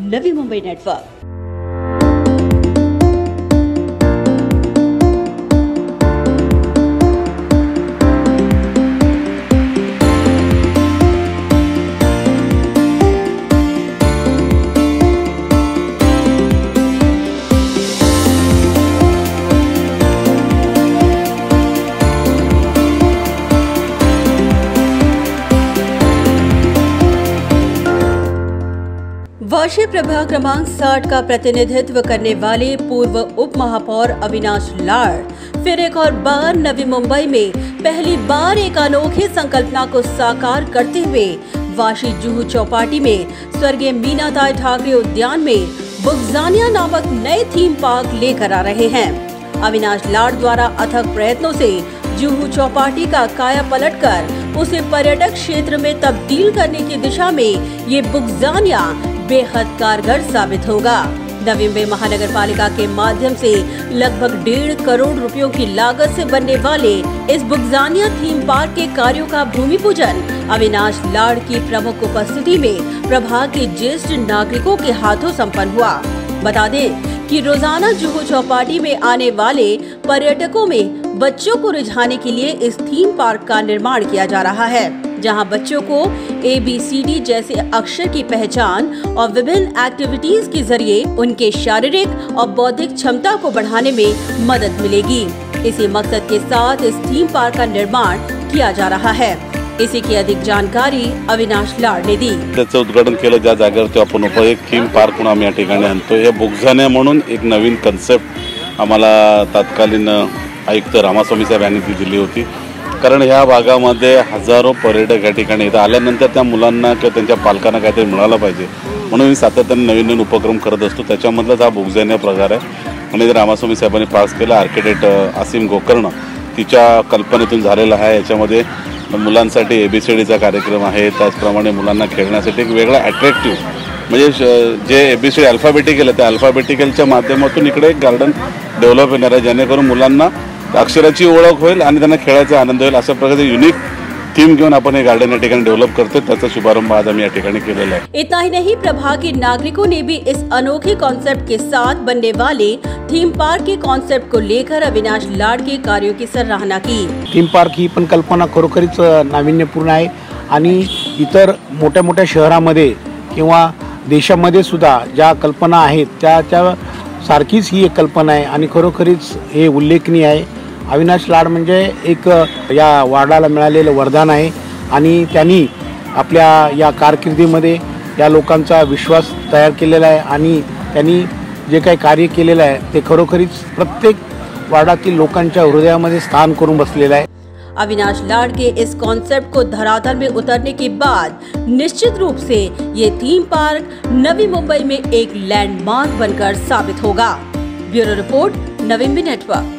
Navi Mumbai network. Vashi प्रभाग क्रमांक 60 का प्रतिनिधित्व करने वाले पूर्व उप महापौर अविनाश लाड़ फिर एक और बार नवी मुंबई में पहली बार एक अनोखी संकल्पना को साकार करते हुए वाशी जूहू चौपाटी में स्वर्गीय मीनाताई ठाकरे उद्यान में बुगजानिया नामक नए थीम पार्क लेकर आ रहे हैं। अविनाश लाड़ द्वारा अथक प्रयत्नों से जूहू चौपाटी का काया पलट कर उसे पर्यटक क्षेत्र में तब्दील करने की दिशा में ये बुगजानिया बेहद कारगर साबित होगा। नवी मुंबई महानगर पालिका के माध्यम से लगभग डेढ़ करोड़ रुपयों की लागत से बनने वाले इस बुगजानिया थीम पार्क के कार्यों का भूमि पूजन, अविनाश लाड़ की प्रमुख उपस्थिति में प्रभाग के ज्येष्ठ नागरिकों के हाथों संपन्न हुआ। बता दें कि रोज़ाना जुहू चौपाटी में आने वाले पर्यटकों में बच्चों को रिझाने के लिए इस थीम पार्क का निर्माण किया जा रहा है। जहाँ बच्चों को ए बी सी डी जैसे अक्षर की पहचान और विभिन्न एक्टिविटीज़ के ज़रिए उनके शारीरिक और बौद्धिक क्षमता को बढ़ाने में मदद मिलेगी। इसी मकसद के साथ इस थीम पार्क का निर्माण किया जा रहा है। इसी की अधिक जानकारी अविनाश लाड ने दी। उद्घाटन केलं ज्या एक थीम पार्क एक नवीन कन्सेप्ट आम्हाला तत्कालीन आयुक्त रामास्वामी साहेब दिली होती. कारण ह्या भागामध्ये हजारो पर्यटक या ठिकाणी इथं आल्यानंतर त्या मुलांना किंवा त्यांच्या पालकांना काहीतरी मिळालं पाहिजे. म्हणून मी सातत्याने नवीन नवीन उपक्रम करत असतो. त्याच्यामधलाच हा बुकझान्या प्रकार आहे. आणि रामास्वामी साहेबांनी पास केला. आर्किटेक्ट आसिम गोकर्ण तिच्या कल्पनेतून झालेला आहे. याच्यामध्ये मुलांसाठी ए बी सी डीचा कार्यक्रम आहे. त्याचप्रमाणे मुलांना खेळण्यासाठी एक वेगळा ॲट्रॅक्टिव्ह म्हणजे श- जे A B C D alphabetical आहे त्या अल्फाबेटिकलच्या माध्यमातून इकडे एक गार्डन डेव्हलप येणार आहे. जेणेकरून मुलांना अक्षराची ओळख होईल आणि त्यांना खेळायचा आनंद होईल. अशा प्रकारचे युनिक थीम घेऊन आपण हे गार्डन या ठिकाणी डेव्हलप करतो त्याचा शुभारंभ आज आम्ही या ठिकाणी केलेला आहे. इतना ही नहीं प्रभाग के नागरिकों ने भी इस अनोखे कॉन्सेप्ट के साथ बनने वाले थीम पार्क के कॉन्सेप्ट को लेकर अविनाश लाड के कार्यों की सराहना की। थीम पार्क ही पण कल्पना खरोखरीच नाविन्यपूर्ण आहे. आणि इतर मोठ्या मोठ्या शहरामध्ये किंवा देशामध्ये सुद्धा ज्या कल्पना आहेत त्या त्या सारखीच ही एक कल्पना आहे. आणि खरोखरीच हे उल्लेखनीय आहे. अविनाश लाड म्हणजे एक या वार्डाला मिळालेलं वरदान आहे. आणि त्यांनी आपल्या या कारकिर्दीमध्ये विश्वास तयार केलेला आहे जे काही कार्य केलेलं आहे, ते प्रत्येक वार्डातील लोकांच्या हृदयामध्ये स्थान करून बसलेलं आहे. अविनाश लाड के इस कॉन्सेप्ट को धरातल में उतरने के बाद निश्चित रूप से ये थीम पार्क नवी मुंबई में एक लैंडमार्क बनकर साबित होगा। ब्यूरो रिपोर्ट, नवी नेटवर्क।